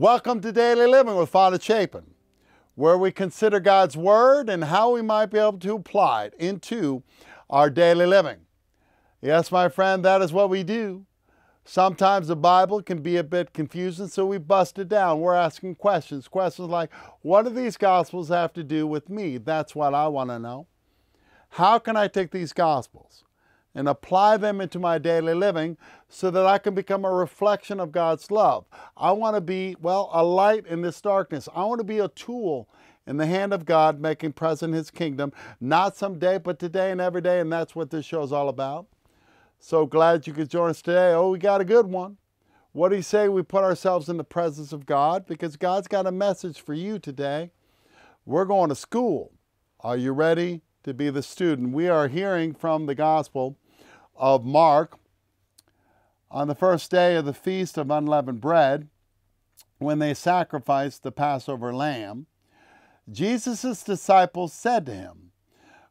Welcome to Daily Living with Father Chapin, where we consider God's Word and how we might be able to apply it into our daily living. Yes, my friend, that is what we do. Sometimes the Bible can be a bit confusing, so we bust it down. We're asking questions. Questions like, what do these Gospels have to do with me? That's what I want to know. How can I take these Gospels and apply them into my daily living so that I can become a reflection of God's love? I want to be, well, a light in this darkness. I want to be a tool in the hand of God, making present His kingdom, not someday, but today and every day. And that's what this show is all about. So glad you could join us today. Oh, we got a good one. What do you say we put ourselves in the presence of God? Because God's got a message for you today. We're going to school. Are you ready to be the student? We are hearing from the Gospel of Mark on the first day of the Feast of Unleavened Bread, when they sacrificed the Passover lamb. Jesus' disciples said to him,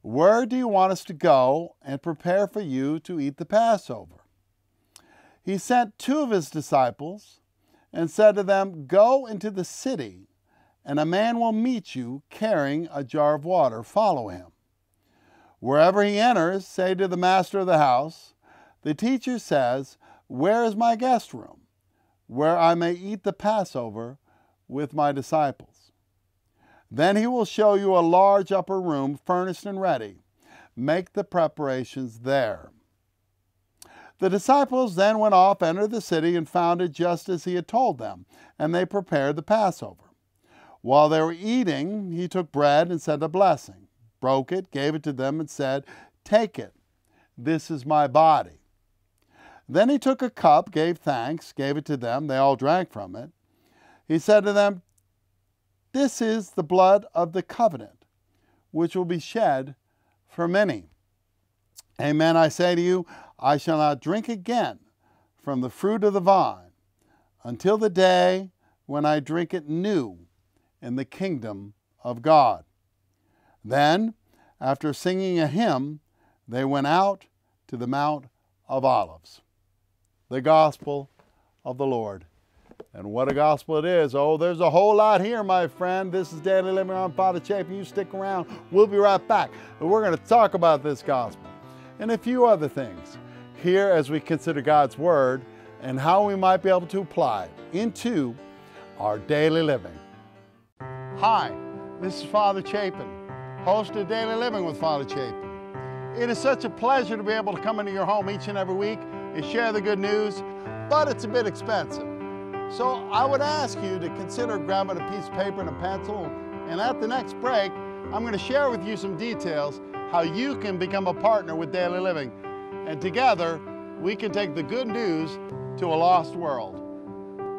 where do you want us to go and prepare for you to eat the Passover? He sent two of his disciples and said to them, Go into the city, and a man will meet you carrying a jar of water. Follow him. Wherever he enters, say to the master of the house, The teacher says, Where is my guest room, where I may eat the Passover with my disciples? Then he will show you a large upper room, furnished and ready. Make the preparations there. The disciples then went off, entered the city, and found it just as he had told them, and they prepared the Passover. While they were eating, he took bread and said a blessing, broke it, gave it to them, and said, Take it. This is my body. Then he took a cup, gave thanks, gave it to them. They all drank from it. He said to them, this is the blood of the covenant, which will be shed for many. Amen, I say to you, I shall not drink again from the fruit of the vine until the day when I drink it new in the kingdom of God. Then, after singing a hymn, they went out to the Mount of Olives. The Gospel of the Lord. And what a gospel it is. Oh, there's a whole lot here, my friend. This is Daily Living on Father Chapin. You stick around. We'll be right back. We're going to talk about this gospel and a few other things here as we consider God's Word and how we might be able to apply it into our daily living. Hi, this is Father Chapin, host of Daily Living with Father Chapin. It is such a pleasure to be able to come into your home each and every week and share the good news, but it's a bit expensive. So I would ask you to consider grabbing a piece of paper and a pencil. And at the next break, I'm going to share with you some details how you can become a partner with Daily Living. And together, we can take the good news to a lost world.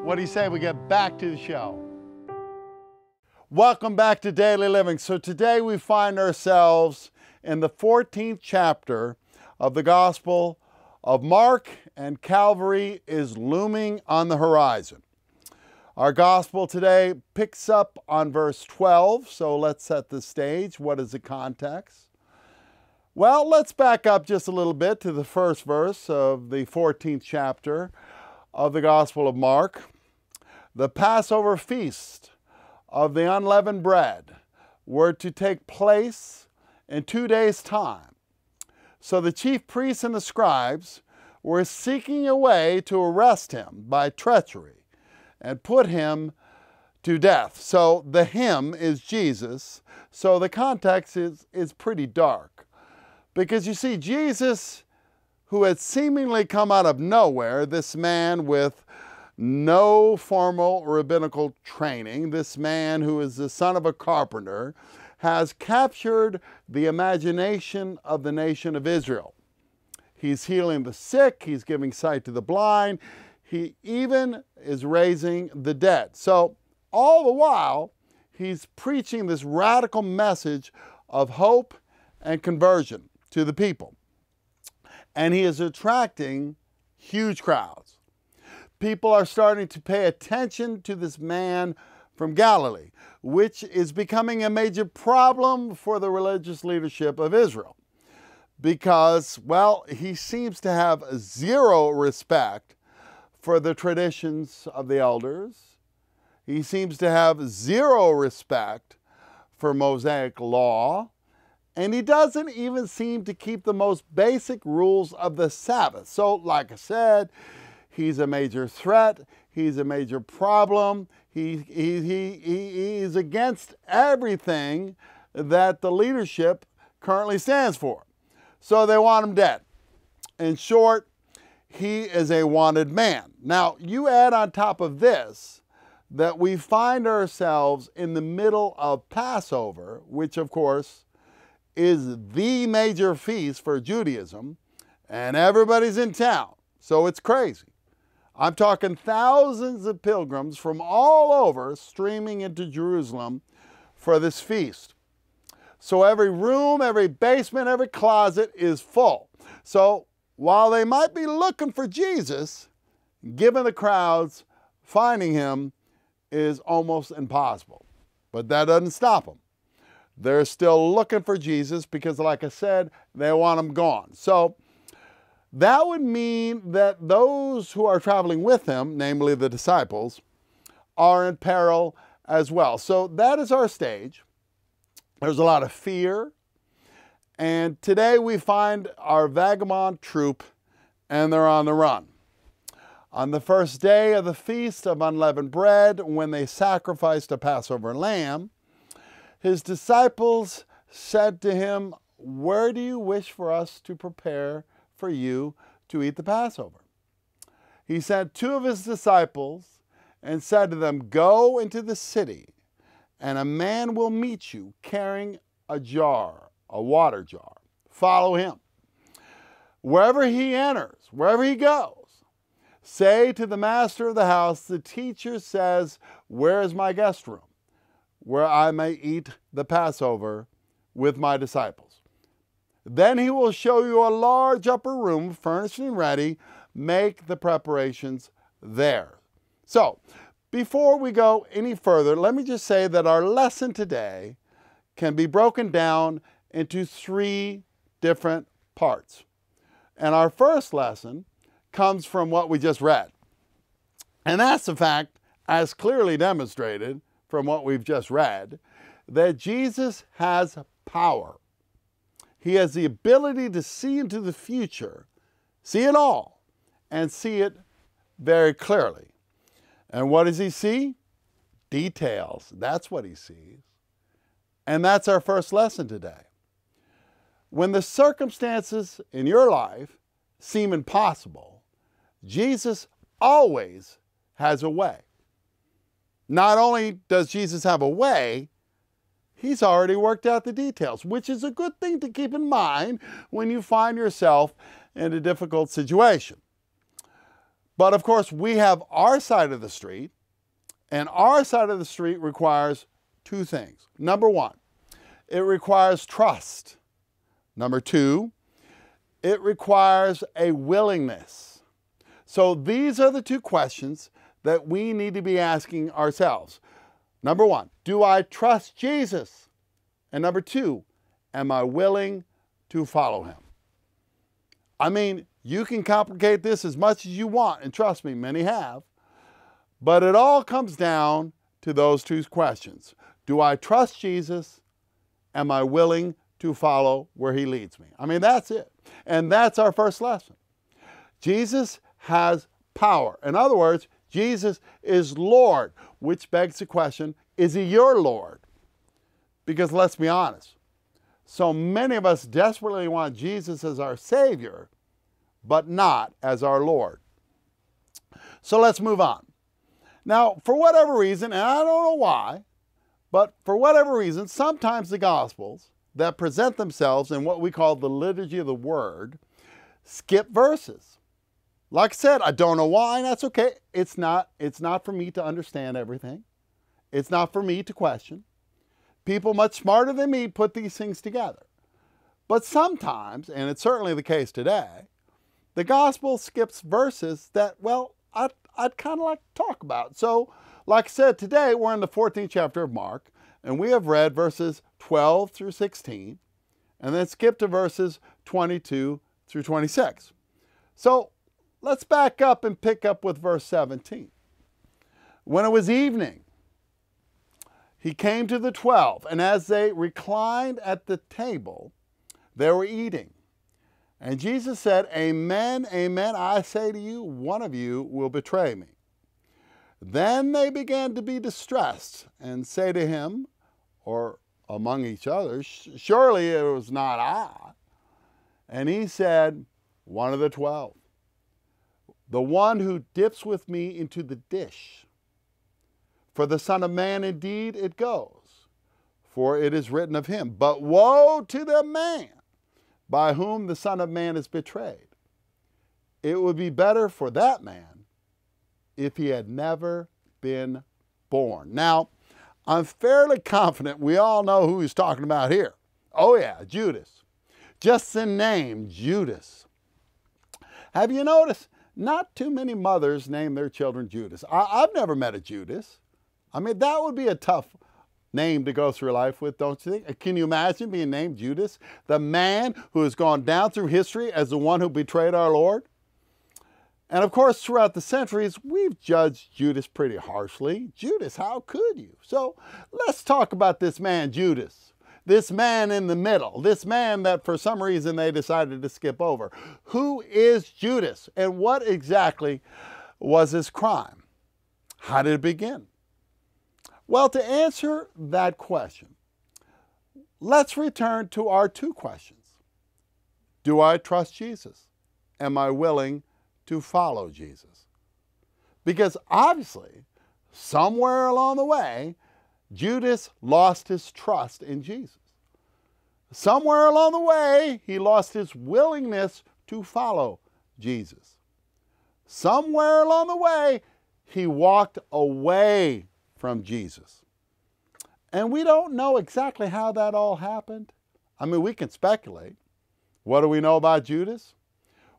What do you say we get back to the show? Welcome back to Daily Living. So today we find ourselves in the 14th chapter of the Gospel of Mark, and Calvary is looming on the horizon. Our gospel today picks up on verse 12, so let's set the stage. What is the context? Well, let's back up just a little bit to the first verse of the 14th chapter of the Gospel of Mark. The Passover feast of the unleavened bread were to take place in two days' time. So the chief priests and the scribes were seeking a way to arrest him by treachery and put him to death. So the him is Jesus. So the context is, is pretty dark. Because you see, Jesus, who had seemingly come out of nowhere, this man with no formal rabbinical training, this man who is the son of a carpenter, has captured the imagination of the nation of Israel. He's healing the sick, he's giving sight to the blind, he even is raising the dead. So, all the while, he's preaching this radical message of hope and conversion to the people. And he is attracting huge crowds. People are starting to pay attention to this man from Galilee, which is becoming a major problem for the religious leadership of Israel. Because, well, he seems to have zero respect for the traditions of the elders. He seems to have zero respect for Mosaic law, and he doesn't even seem to keep the most basic rules of the Sabbath. So, like I said, he's a major threat, he's a major problem, he, he, he, he, he's against everything that the leadership currently stands for. So they want him dead. In short, he is a wanted man. Now, you add on top of this that we find ourselves in the middle of Passover, which, of course, is the major feast for Judaism, and everybody's in town. So it's crazy. I'm talking thousands of pilgrims from all over streaming into Jerusalem for this feast. So every room, every basement, every closet is full. So while they might be looking for Jesus, given the crowds, finding him is almost impossible. But that doesn't stop them. They're still looking for Jesus because, like I said, they want him gone. So that would mean that those who are traveling with him, namely the disciples, are in peril as well. So that is our stage. There's a lot of fear, and today we find our vagabond troop and they're on the run. On the first day of the feast of unleavened bread, when they sacrificed a Passover lamb, his disciples said to him, Where do you wish for us to prepare for you to eat the Passover? He sent two of his disciples and said to them, Go into the city, and a man will meet you carrying a jar a water jar. Follow him. Wherever he enters, wherever he goes, say to the master of the house, The teacher says, Where is my guest room, where I may eat the Passover with my disciples? Then he will show you a large upper room, furnished and ready. Make the preparations there. So, before we go any further, let me just say that our lesson today can be broken down into three different parts. And our first lesson comes from what we just read. And that's the fact, as clearly demonstrated from what we've just read, that Jesus has power. He has the ability to see into the future, see it all, and see it very clearly. And what does he see? Details. That's what he sees. And that's our first lesson today. When the circumstances in your life seem impossible, Jesus always has a way. Not only does Jesus have a way, he's already worked out the details, which is a good thing to keep in mind when you find yourself in a difficult situation. But of course, we have our side of the street, and our side of the street requires two things. Number one, it requires trust. Number two, it requires a willingness. So these are the two questions that we need to be asking ourselves. Number one, do I trust Jesus? And number two, am I willing to follow him? I mean, you can complicate this as much as you want, and trust me, many have. But it all comes down to those two questions Do I trust Jesus? Am I willing to follow where he leads me. I mean, that's it. And that's our first lesson. Jesus has power. In other words, Jesus is Lord, which begs the question is he your Lord? Because let's be honest, so many of us desperately want Jesus as our Savior, but not as our Lord. So let's move on. Now, for whatever reason, and I don't know why, but for whatever reason, sometimes the Gospels that present themselves in what we call the liturgy of the word skip verses. Like I said, I don't know why, and that's okay. It's not, it's not for me to understand everything. It's not for me to question. People much smarter than me put these things together. But sometimes, and it's certainly the case today, the gospel skips verses that, well, I'd, I'd kind of like to talk about. So, like I said, today we're in the 14th chapter of Mark, and we have read verses 12 through 16, and then skip to verses 22 through 26. So let's back up and pick up with verse 17. When it was evening, he came to the twelve, and as they reclined at the table, they were eating. And Jesus said, Amen, amen, I say to you, one of you will betray me. Then they began to be distressed and say to him, or among each other, Surely it was not I. And he said, One of the twelve, the one who dips with me into the dish. For the Son of Man indeed it goes, for it is written of him. But woe to the man by whom the Son of Man is betrayed. It would be better for that man if he had never been born. Now, I'm fairly confident we all know who he's talking about here. Oh, yeah, Judas. Just the name, Judas. Have you noticed? Not too many mothers name their children Judas. I, have never met a Judas. I mean, that would be a tough name to go through life with, don't you think? Can you imagine being named Judas? The man who has gone down through history as the one who betrayed our Lord? And of course, throughout the centuries, we've judged Judas pretty harshly. Judas, how could you? So let's talk about this man, Judas. This man in the middle, this man that for some reason they decided to skip over. Who is Judas and what exactly was his crime? How did it begin? Well, to answer that question, let's return to our two questions. Do I trust Jesus? Am I willing to follow Jesus? Because obviously, somewhere along the way, Judas lost his trust in Jesus. Somewhere along the way, he lost his willingness to follow Jesus. Somewhere along the way, he walked away from Jesus. And we don't know exactly how that all happened. I mean, we can speculate. What do we know about Judas?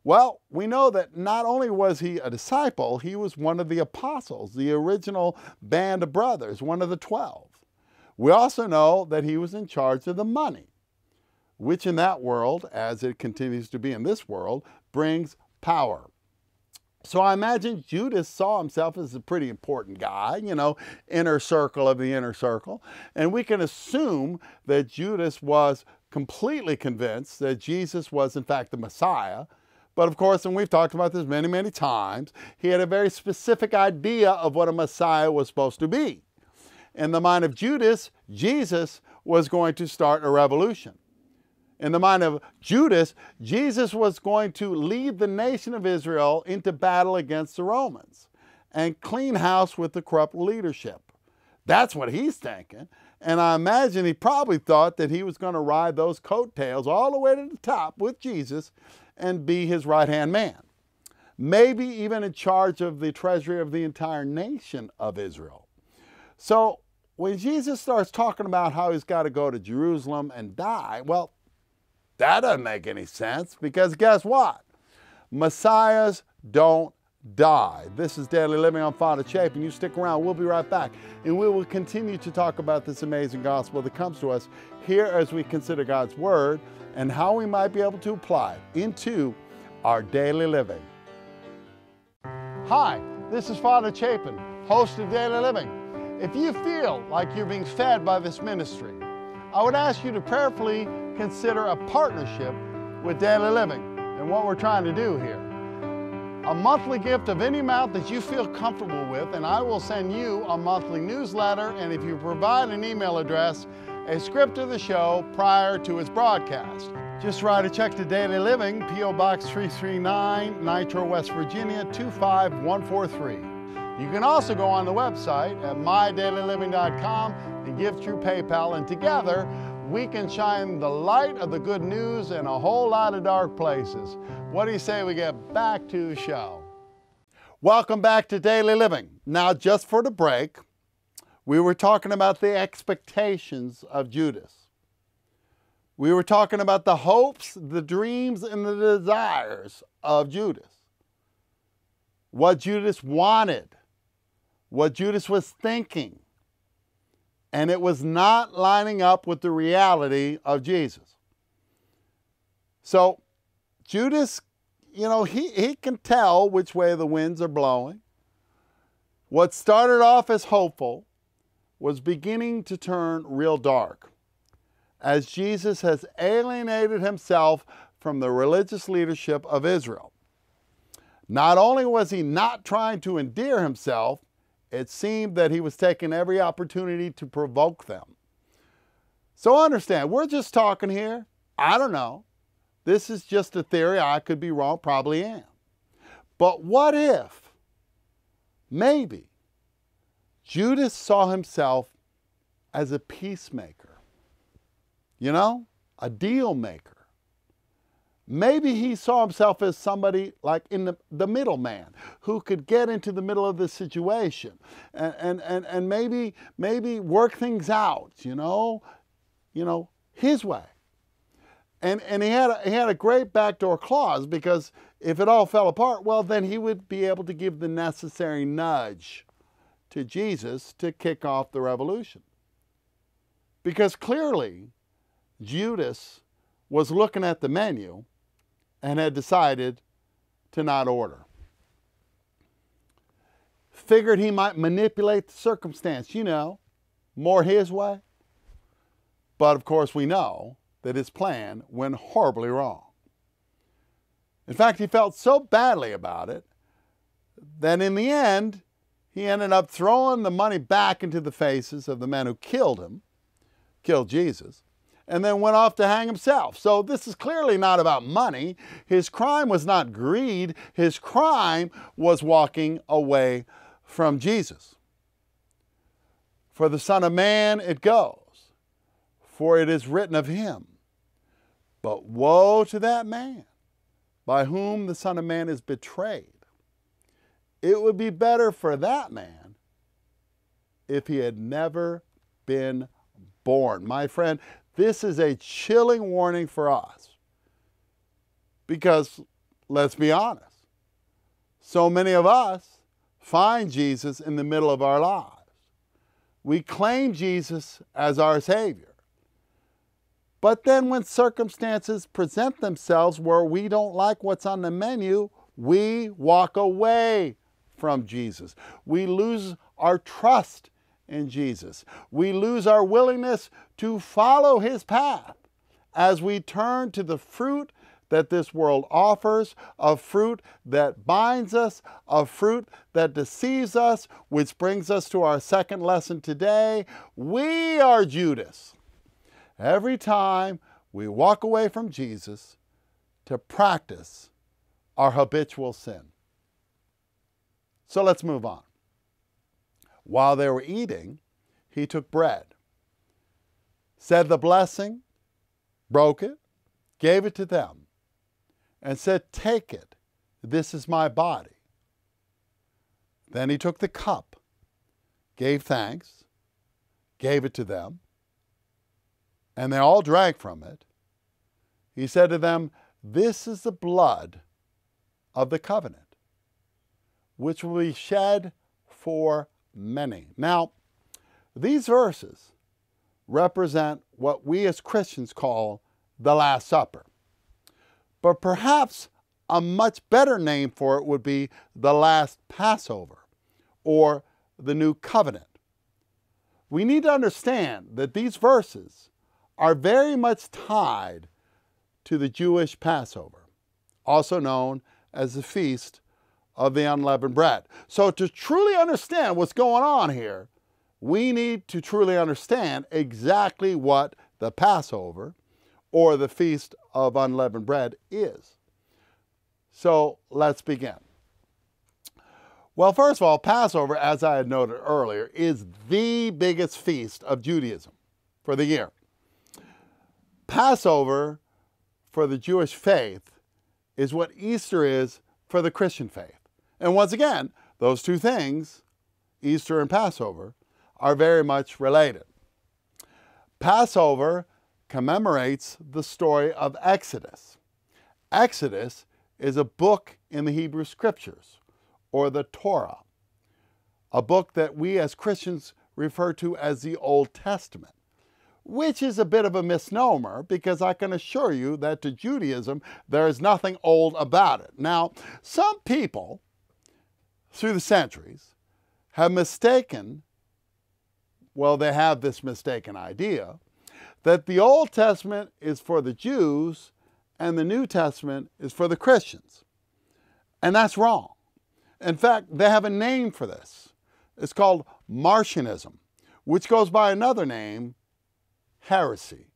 Well, we know that not only was he a disciple, he was one of the apostles, the original band of brothers, one of the twelve. We also know that he was in charge of the money, which in that world, as it continues to be in this world, brings power. So I imagine Judas saw himself as a pretty important guy, you know, inner circle of the inner circle. And we can assume that Judas was completely convinced that Jesus was, in fact, the Messiah. But of course, and we've talked about this many, many times, he had a very specific idea of what a Messiah was supposed to be. In the mind of Judas, Jesus was going to start a revolution in the mind of Judas, Jesus was going to lead the nation of Israel into battle against the Romans and clean house with the corrupt leadership. That's what he's thinking. And I imagine he probably thought that he was going to ride those coattails all the way to the top with Jesus and be his right hand man. Maybe even in charge of the treasury of the entire nation of Israel. So when Jesus starts talking about how he's got to go to Jerusalem and die, well, that doesn't make any sense because guess what? Messiahs don't die. This is Daily Living on Father Chapin, you stick around. We'll be right back. And we will continue to talk about this amazing gospel that comes to us here as we consider God's Word and how we might be able to apply it into our daily living. Hi, this is Father Chapin, host of Daily Living. If you feel like you're being fed by this ministry, I would ask you to prayerfully consider a partnership with Daily Living and what we're trying to do here. A monthly gift of any amount that you feel comfortable with, and I will send you a monthly newsletter, and if you provide an email address, a script of the show prior to its broadcast. Just write a check to Daily Living, P.O. Box 339, Nitro, West Virginia 25143. You can also go on the website at mydailyliving.com and give through PayPal, and together we can shine the light of the good news in a whole lot of dark places. What do you say we get back to the show? Welcome back to Daily Living. Now, just for the break, we were talking about the expectations of Judas. We were talking about the hopes, the dreams, and the desires of Judas. What Judas wanted, what Judas was thinking and it was not lining up with the reality of Jesus. So Judas, you know, he, he can tell which way the winds are blowing. What started off as hopeful was beginning to turn real dark as Jesus has alienated himself from the religious leadership of Israel. Not only was he not trying to endear himself, it seemed that he was taking every opportunity to provoke them. So understand, we're just talking here. I don't know. This is just a theory. I could be wrong, probably am. But what if, maybe, Judas saw himself as a peacemaker? You know, a deal maker. Maybe he saw himself as somebody like in the, the middleman who could get into the middle of the situation and, and, and, and maybe maybe work things out, you know, you know, his way. And, and he, had a, he had a great backdoor clause because if it all fell apart, well, then he would be able to give the necessary nudge to Jesus to kick off the revolution. Because clearly, Judas was looking at the menu and had decided to not order. Figured he might manipulate the circumstance, you know, more his way. But of course, we know that his plan went horribly wrong. In fact, he felt so badly about it that in the end, he ended up throwing the money back into the faces of the men who killed him, killed Jesus, and then went off to hang himself. So this is clearly not about money. His crime was not greed, his crime was walking away from Jesus. For the Son of Man it goes, for it is written of him. But woe to that man by whom the Son of Man is betrayed. It would be better for that man if he had never been born. My friend, this is a chilling warning for us. Because let's be honest, so many of us find Jesus in the middle of our lives. We claim Jesus as our Savior. But then when circumstances present themselves where we don't like what's on the menu, we walk away from Jesus. We lose our trust in Jesus. We lose our willingness to follow his path as we turn to the fruit that this world offers, a fruit that binds us, a fruit that deceives us, which brings us to our second lesson today. We are Judas. Every time we walk away from Jesus to practice our habitual sin. So let's move on. While they were eating, he took bread, said the blessing, broke it, gave it to them, and said, Take it, this is my body. Then he took the cup, gave thanks, gave it to them, and they all drank from it. He said to them, This is the blood of the covenant, which will be shed for many. Now, these verses represent what we as Christians call the Last Supper. But perhaps a much better name for it would be the Last Passover or the New Covenant. We need to understand that these verses are very much tied to the Jewish Passover, also known as the Feast of the Unleavened Bread. So, to truly understand what's going on here, we need to truly understand exactly what the Passover or the Feast of Unleavened Bread is. So let's begin. Well, first of all, Passover, as I had noted earlier, is the biggest feast of Judaism for the year. Passover for the Jewish faith is what Easter is for the Christian faith. And once again, those two things, Easter and Passover, are very much related. Passover commemorates the story of Exodus. Exodus is a book in the Hebrew Scriptures, or the Torah, a book that we as Christians refer to as the Old Testament, which is a bit of a misnomer because I can assure you that to Judaism there is nothing old about it. Now, some people through the centuries have mistaken well, they have this mistaken idea that the Old Testament is for the Jews and the New Testament is for the Christians. And that's wrong. In fact, they have a name for this. It's called Marcionism, which goes by another name, heresy,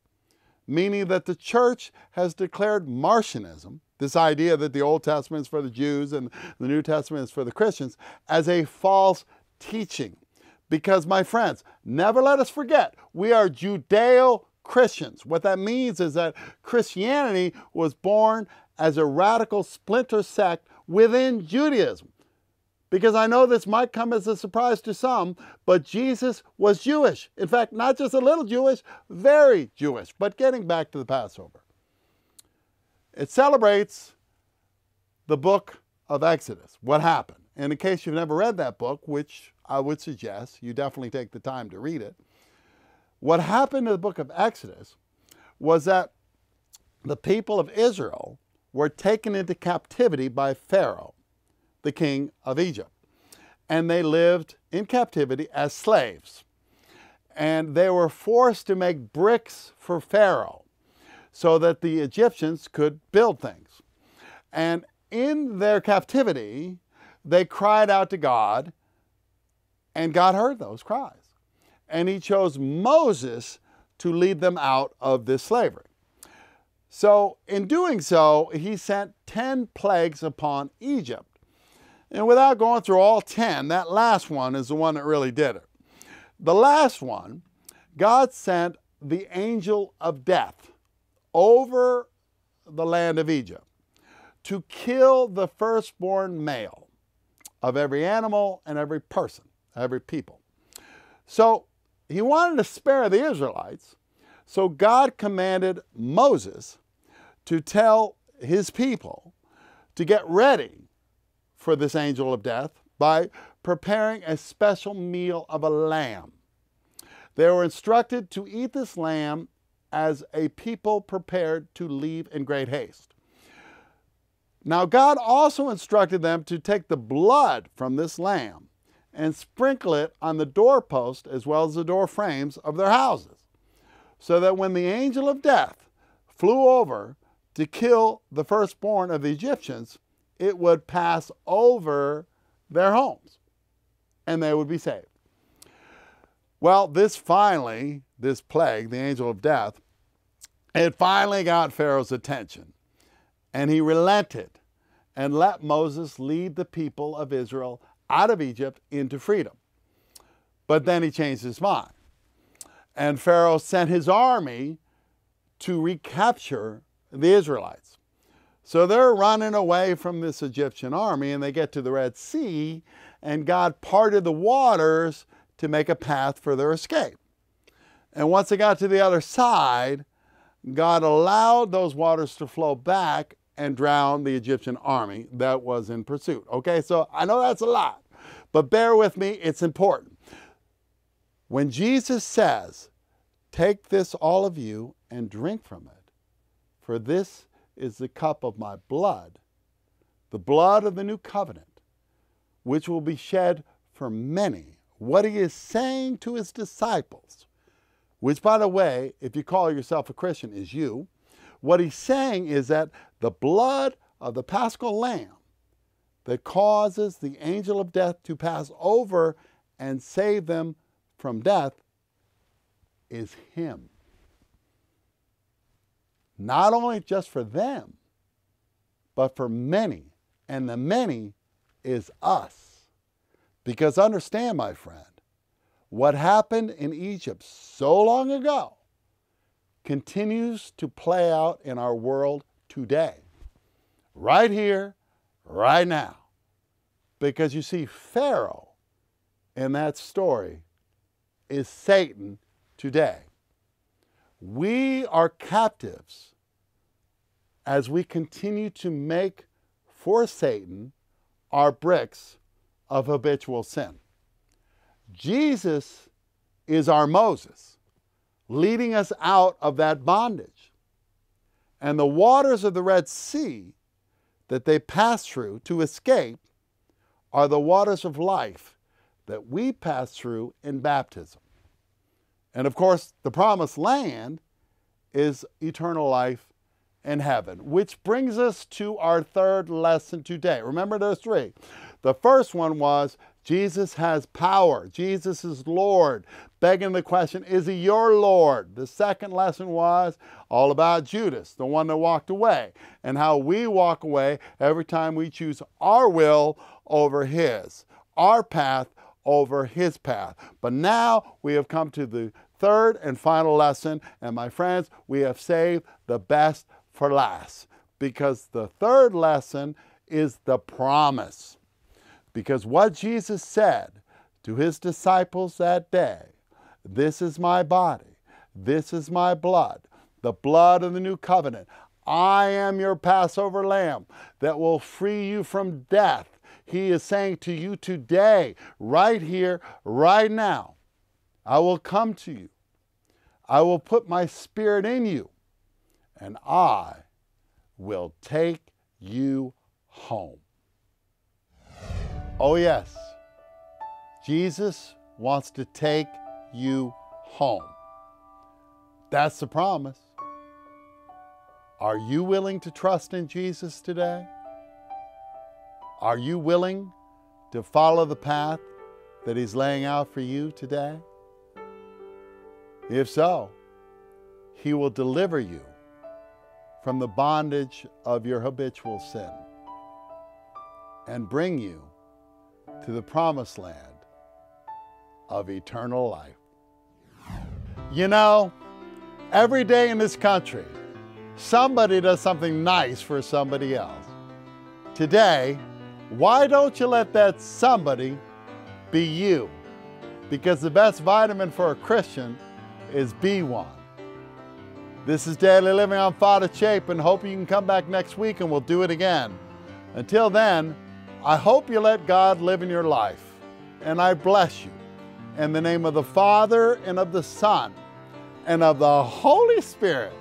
meaning that the church has declared Marcionism, this idea that the Old Testament is for the Jews and the New Testament is for the Christians, as a false teaching. Because, my friends, never let us forget, we are Judeo Christians. What that means is that Christianity was born as a radical splinter sect within Judaism. Because I know this might come as a surprise to some, but Jesus was Jewish. In fact, not just a little Jewish, very Jewish. But getting back to the Passover, it celebrates the book of Exodus, what happened. And in case you've never read that book, which I would suggest you definitely take the time to read it, what happened in the book of Exodus was that the people of Israel were taken into captivity by Pharaoh, the king of Egypt. And they lived in captivity as slaves. And they were forced to make bricks for Pharaoh so that the Egyptians could build things. And in their captivity, they cried out to God, and God heard those cries and he chose Moses to lead them out of this slavery. So, in doing so, he sent 10 plagues upon Egypt. And without going through all 10, that last one is the one that really did it. The last one, God sent the angel of death over the land of Egypt to kill the firstborn male of every animal and every person, every people. So he wanted to spare the Israelites, so God commanded Moses to tell his people to get ready for this angel of death by preparing a special meal of a lamb. They were instructed to eat this lamb as a people prepared to leave in great haste. Now, God also instructed them to take the blood from this lamb and sprinkle it on the doorpost as well as the door frames of their houses, so that when the angel of death flew over to kill the firstborn of the Egyptians, it would pass over their homes and they would be saved. Well, this finally, this plague, the angel of death, it finally got Pharaoh's attention and he relented and let Moses lead the people of Israel out of Egypt into freedom. But then he changed his mind. And Pharaoh sent his army to recapture the Israelites. So they're running away from this Egyptian army and they get to the Red Sea, and God parted the waters to make a path for their escape. And once they got to the other side, God allowed those waters to flow back and drown the Egyptian army that was in pursuit. Okay, so I know that's a lot, but bear with me, it's important. When Jesus says, Take this, all of you, and drink from it, for this is the cup of my blood, the blood of the new covenant, which will be shed for many. What he is saying to his disciples, which, by the way, if you call yourself a Christian, is you, what he's saying is that the blood of the paschal lamb that causes the angel of death to pass over and save them from death is him. Not only just for them, but for many. And the many is us. Because understand, my friend, what happened in Egypt so long ago continues to play out in our world today, right here, right now. Because you see, Pharaoh in that story is Satan today. We are captives as we continue to make for Satan our bricks of habitual sin. Jesus is our Moses, leading us out of that bondage. And the waters of the Red Sea that they pass through to escape are the waters of life that we pass through in baptism. And of course, the promised land is eternal life in heaven, which brings us to our third lesson today. Remember, there's three. The first one was Jesus has power. Jesus is Lord. Begging the question, is he your Lord? The second lesson was all about Judas, the one that walked away, and how we walk away every time we choose our will over his, our path over his path. But now we have come to the third and final lesson, and my friends, we have saved the best for last because the third lesson is the promise. Because what Jesus said to his disciples that day this is my body, this is my blood, the blood of the new covenant. I am your Passover lamb that will free you from death. He is saying to you today, right here, right now, I will come to you. I will put my spirit in you, and I will take you home. Oh, yes, Jesus wants to take you home. That's the promise. Are you willing to trust in Jesus today? Are you willing to follow the path that He's laying out for you today? If so, He will deliver you from the bondage of your habitual sin and bring you to the promised land of eternal life. You know, every day in this country, somebody does something nice for somebody else. Today, why don't you let that somebody be you? Because the best vitamin for a Christian is B1. This is Daily Living on Father Chapin. Hope you can come back next week and we'll do it again. Until then, I hope you let God live in your life. And I bless you. In the name of the Father and of the Son and of the Holy Spirit.